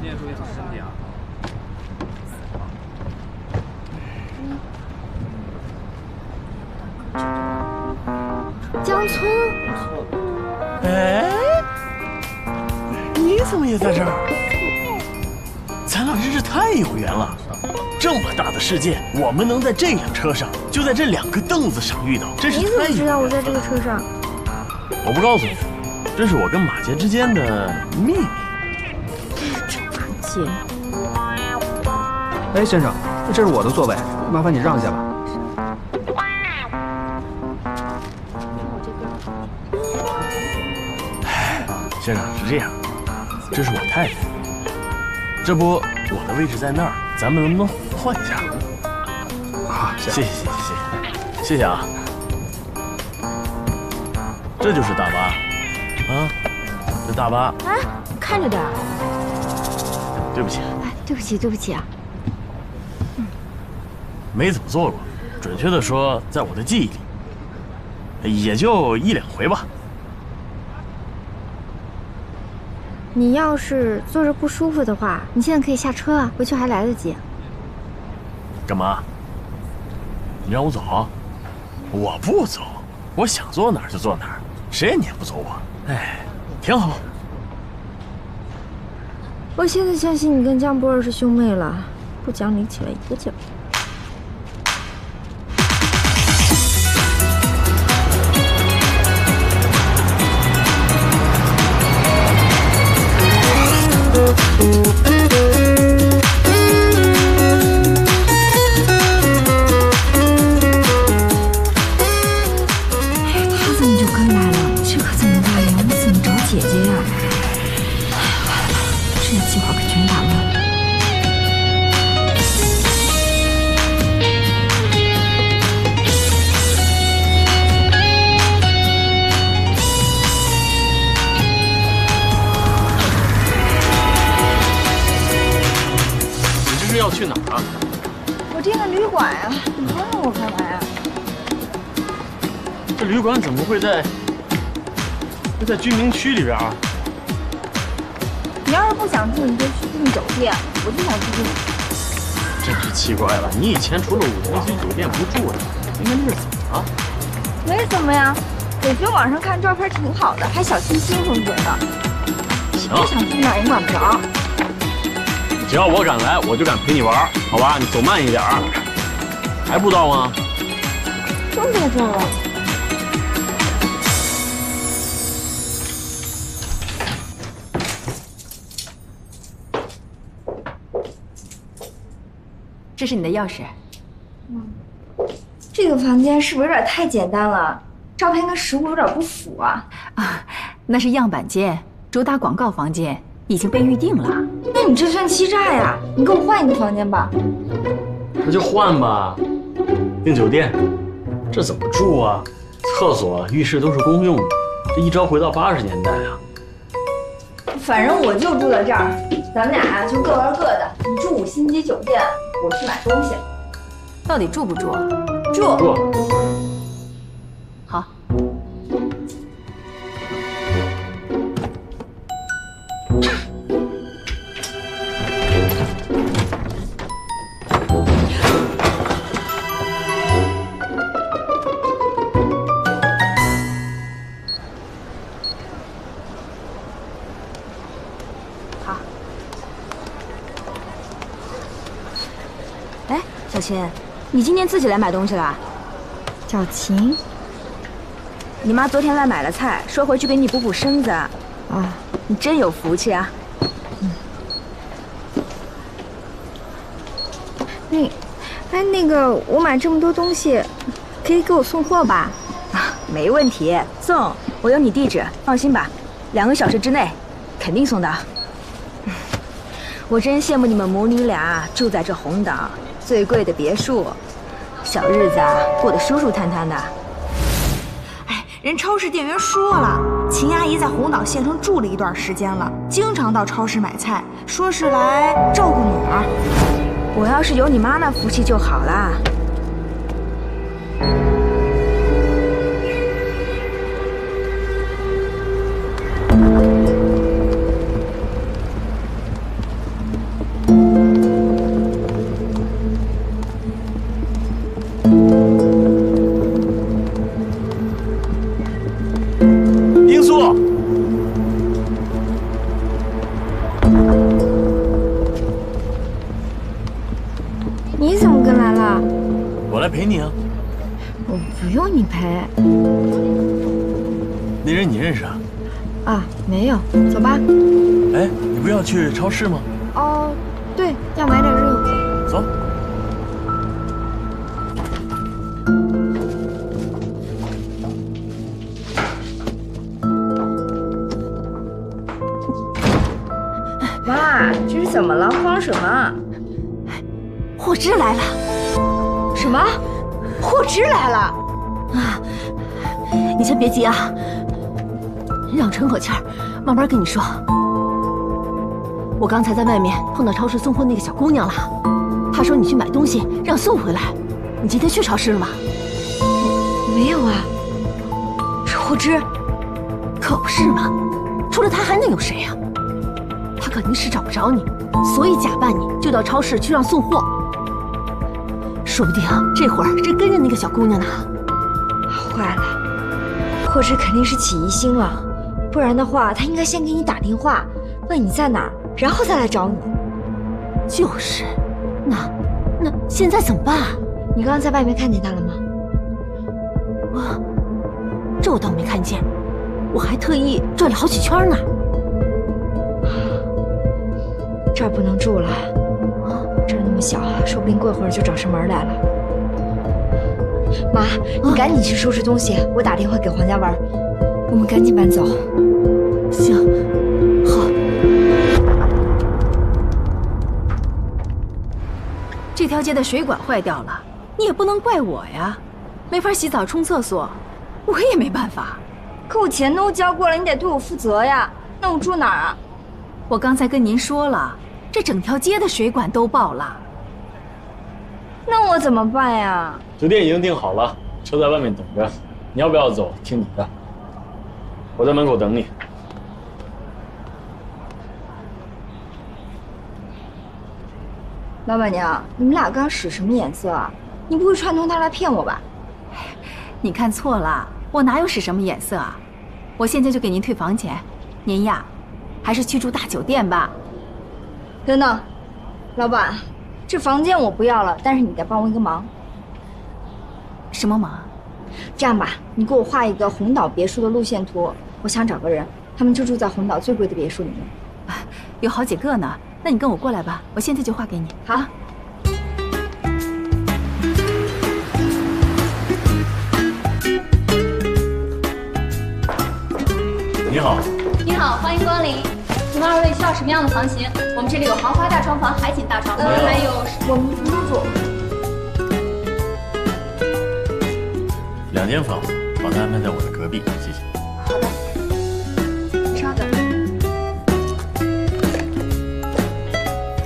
你也注意好身体啊。江村，哎，你怎么也在这儿？咱俩真是太有缘了！这么大的世界，我们能在这辆车上，就在这两个凳子上遇到，真是你怎么知道我在这个车上？我不告诉你，这是我跟马杰之间的秘密。姐，哎，先生，这是我的座位，麻烦你让一下吧。先生是这样，这是我太太，这不我的位置在那儿，咱们能不能换一下？好，谢谢谢谢谢谢谢谢啊！这就是大巴，啊，这大巴，哎，看着点儿。对不起，哎，对不起，对不起啊。没怎么坐过，准确的说，在我的记忆里，也就一两回吧。你要是坐着不舒服的话，你现在可以下车啊，回去还来得及。干嘛？你让我走？我不走，我想坐哪儿就坐哪儿，谁也撵不走我。哎，挺好。我现在相信你跟江波儿是兄妹了，不讲理起来一个劲儿。去哪儿啊？我订的旅馆呀，你还问我干嘛呀？这旅馆怎么会在会在居民区里边啊？你要是不想住，你就去订酒店。我就想住这里。真是奇怪了，你以前除了五星级酒店不住的，今天这是怎么了？没什么呀，我觉得网上看照片挺好的，还小清新风格的。行，我想住哪儿也管不着。只要我敢来，我就敢陪你玩，好吧？你走慢一点儿，还不到吗？真在这儿了。这是你的钥匙。嗯这个房间是不是有点太简单了？照片跟实物有点不符啊。啊，那是样板间，主打广告房间，已经被预定了。那你这算欺诈呀！你给我换一个房间吧。那就换吧，订酒店，这怎么住啊？厕所、浴室都是公用的，这一朝回到八十年代啊！反正我就住在这儿，咱们俩呀就各玩各的。你住五星级酒店，我去买东西。到底住不住？住。住，哎，小秦，你今天自己来买东西了？小琴你妈昨天来买了菜，说回去给你补补身子。啊，你真有福气啊！嗯那，哎，那个我买这么多东西，可以给我送货吧？啊，没问题，送。我有你地址，放心吧，两个小时之内肯定送到。我真羡慕你们母女俩住在这红岛最贵的别墅，小日子啊过得舒舒坦坦的。哎，人超市店员说了，秦阿姨在红岛县城住了一段时间了，经常到超市买菜，说是来照顾女儿。我要是有你妈那福气就好啦。罂粟，你怎么跟来了？我来陪你啊。我不用你陪那人你认识啊？啊，没有，走吧。哎，你不是要去超市吗？哦，对，要买点日用品。走。怎么了？慌什么？霍之来了，什么？霍之来了啊！你先别急啊，让我喘口气儿，慢慢跟你说。我刚才在外面碰到超市送货那个小姑娘了，她说你去买东西让送回来。你今天去超市了吗？没有啊，是霍之。可不是嘛，除了她还能有谁呀、她肯定是找不着你，所以假扮你就到超市去让送货。说不定啊，这会儿正跟着那个小姑娘呢。坏了，霍之肯定是起疑心了，不然的话，他应该先给你打电话，问你在哪儿，然后再来找你。就是，那那现在怎么办啊？你刚刚在外面看见他了吗？我这我倒没看见，我还特意转了好几圈呢。这儿不能住了，啊这儿那么小，说不定过会儿就找上门来了。妈，你赶紧去收拾东西，我打电话给黄家文，我们赶紧搬走。行，好。这条街的水管坏掉了，你也不能怪我呀，没法洗澡冲厕所，我也没办法。可我钱都交过了，你得对我负责呀。那我住哪儿啊？我刚才跟您说了，这整条街的水管都爆了。那我怎么办呀？酒店已经订好了，车在外面等着。你要不要走，听你的。我在门口等你。老板娘，你们俩刚使什么眼色啊？你不会串通他来骗我吧？你看错了，我哪有使什么眼色啊？我现在就给您退房钱，您呀，还是去住大酒店吧。等等，老板，这房间我不要了，但是你得帮我一个忙。什么忙？这样吧，你给我画一个红岛别墅的路线图，我想找个人，他们就住在红岛最贵的别墅里面。有好几个呢，那你跟我过来吧，我现在就画给你。好。你好，你好，欢迎光临。请问二位需要什么样的房型？我们这里有豪华大床房、海景大床房，呃还有我们入住。两间房，把它安排在我的隔壁，谢谢。好的稍等，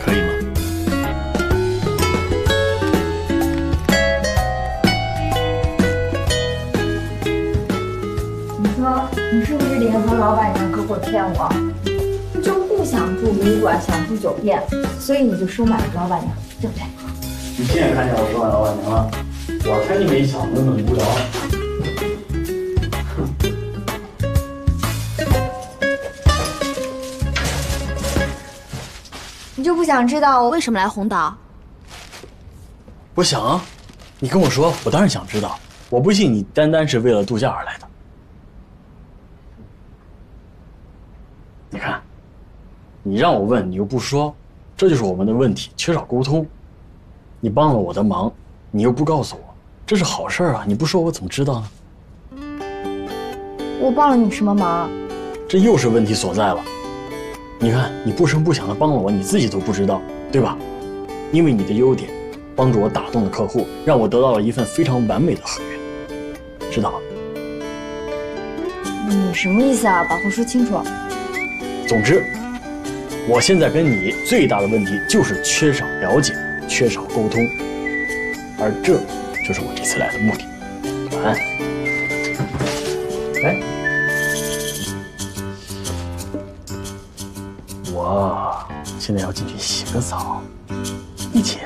可以吗？你说你是不是联合老板娘合伙骗我？想住旅馆，想住酒店，所以你就收买了老板娘，对不对？你亲眼看见我收买老板娘了，我看你没想那么无聊。你就不想知道我为为什么来红岛？我想啊，你跟我说，我当然想知道。我不信你单单是为了度假而来的。你看，你让我问，你又不说，这就是我们的问题，缺少沟通。你帮了我的忙，你又不告诉我，这是好事儿啊！你不说我怎么知道呢？我帮了你什么忙？这又是问题所在了。你看，你不声不响的帮了我，你自己都不知道，对吧？因为你的优点，帮助我打动了客户，让我得到了一份非常完美的合约，知道吗？你什么意思啊？把话说清楚。总之，我现在跟你最大的问题就是缺少了解，缺少沟通，而这就是我这次来的目的。晚安。哎，我现在要进去洗个澡，一起。